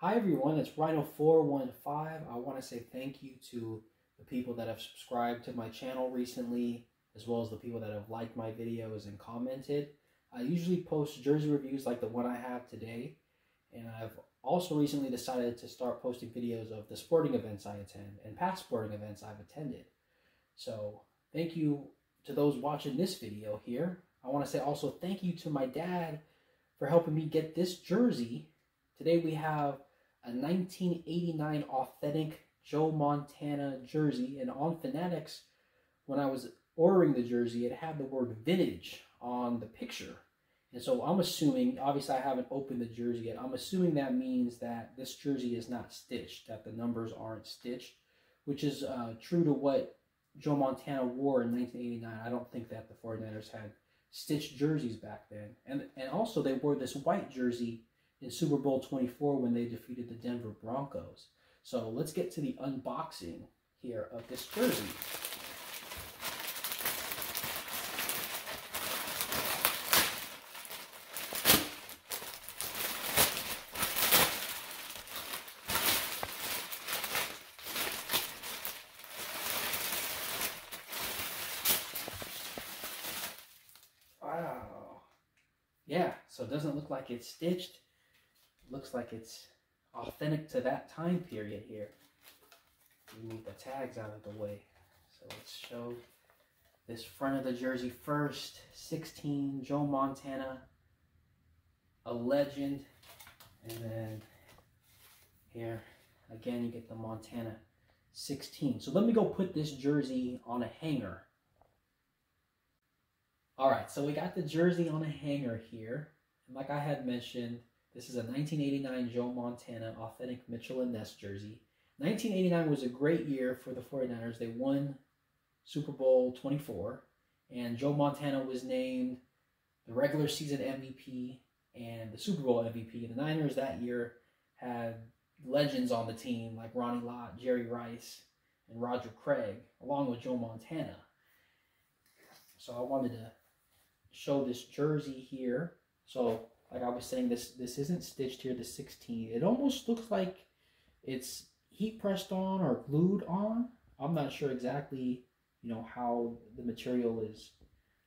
Hi everyone, it's Rhino415. I want to say thank you to the people that have subscribed to my channel recently, as well as the people that have liked my videos and commented. I usually post jersey reviews like the one I have today, and I've also recently decided to start posting videos of the sporting events I attend and past sporting events I've attended. So thank you to those watching this video here. I want to say also thank you to my dad for helping me get this jersey. Today we have a 1989 authentic Joe Montana jersey. And on Fanatics, when I was ordering the jersey, it had the word vintage on the picture. And so I'm assuming, obviously I haven't opened the jersey yet, I'm assuming that means that this jersey is not stitched, that the numbers aren't stitched, which is uh, true to what Joe Montana wore in 1989. I don't think that the 49ers had stitched jerseys back then. And, and also they wore this white jersey in Super Bowl 24 when they defeated the Denver Broncos. So let's get to the unboxing here of this jersey. Wow. Yeah, so it doesn't look like it's stitched looks like it's authentic to that time period here. We move the tags out of the way. So let's show this front of the jersey first. 16, Joe Montana, a legend. And then here, again, you get the Montana 16. So let me go put this jersey on a hanger. All right, so we got the jersey on a hanger here. And like I had mentioned, this is a 1989 Joe Montana authentic Mitchell and Ness jersey. 1989 was a great year for the 49ers. They won Super Bowl 24, and Joe Montana was named the regular season MVP and the Super Bowl MVP. And The Niners that year had legends on the team like Ronnie Lott, Jerry Rice, and Roger Craig, along with Joe Montana. So I wanted to show this jersey here. So like I was saying, this this isn't stitched here, the 16. It almost looks like it's heat pressed on or glued on. I'm not sure exactly, you know, how the material is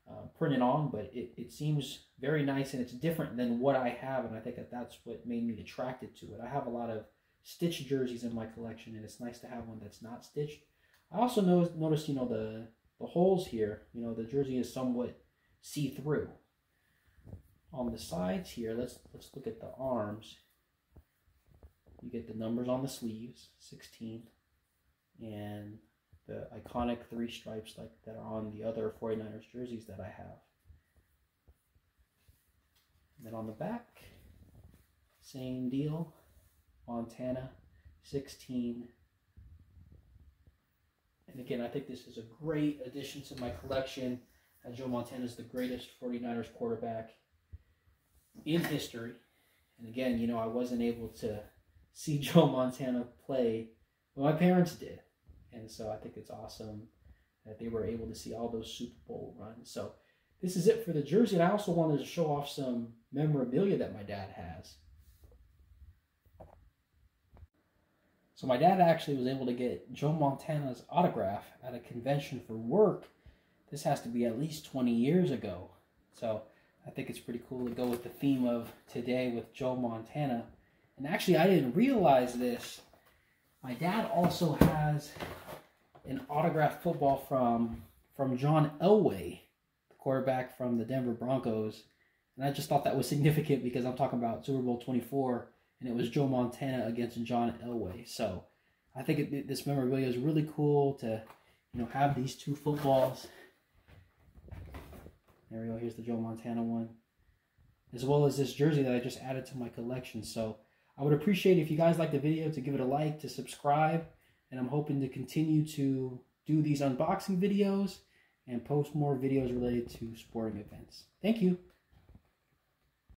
uh, printed on, but it, it seems very nice and it's different than what I have, and I think that that's what made me attracted to it. I have a lot of stitched jerseys in my collection, and it's nice to have one that's not stitched. I also noticed, noticed you know, the, the holes here, you know, the jersey is somewhat see-through on the sides here, let's let's look at the arms. You get the numbers on the sleeves, 16, and the iconic three stripes like that are on the other 49ers jerseys that I have. And then on the back, same deal, Montana, 16. And again, I think this is a great addition to my collection. As Joe Montana is the greatest 49ers quarterback in history. And again, you know, I wasn't able to see Joe Montana play, but my parents did. And so I think it's awesome that they were able to see all those Super Bowl runs. So this is it for the jersey. And I also wanted to show off some memorabilia that my dad has. So my dad actually was able to get Joe Montana's autograph at a convention for work. This has to be at least 20 years ago. So I think it's pretty cool to go with the theme of today with Joe Montana. And actually, I didn't realize this. My dad also has an autographed football from from John Elway, the quarterback from the Denver Broncos. And I just thought that was significant because I'm talking about Super Bowl 24, and it was Joe Montana against John Elway. So I think it, this memorabilia is really cool to, you know, have these two footballs there we go. Here's the Joe Montana one. As well as this jersey that I just added to my collection. So I would appreciate if you guys like the video to give it a like, to subscribe. And I'm hoping to continue to do these unboxing videos and post more videos related to sporting events. Thank you.